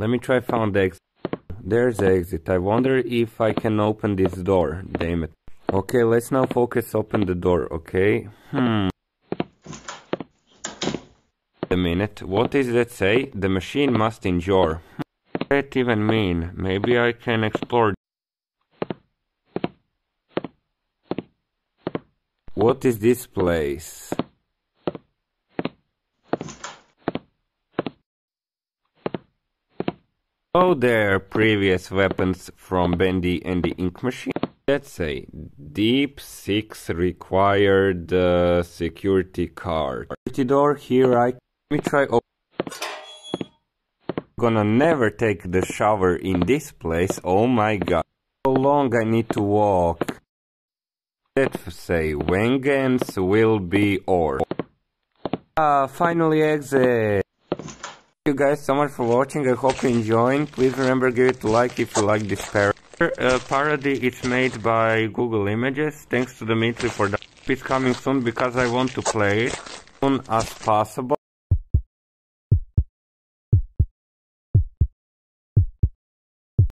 Let me try found exit. There's the exit. I wonder if I can open this door. Damn it. Okay, let's now focus open the door, okay? Hmm. A minute. What does that say? The machine must endure. What does that even mean? Maybe I can explore. What is this place? Oh, their previous weapons from Bendy and the Ink Machine. Let's say Deep 6 required uh, security card. Security door here, I... Let me try... Gonna never take the shower in this place, oh my god. How long I need to walk? Let's say Wengens will be or. Ah, finally exit you guys so much for watching. I hope you enjoying. Please remember give it a like if you like this parody. Uh, parody made by Google Images. Thanks to Dimitri for that. It's coming soon because I want to play it soon as possible.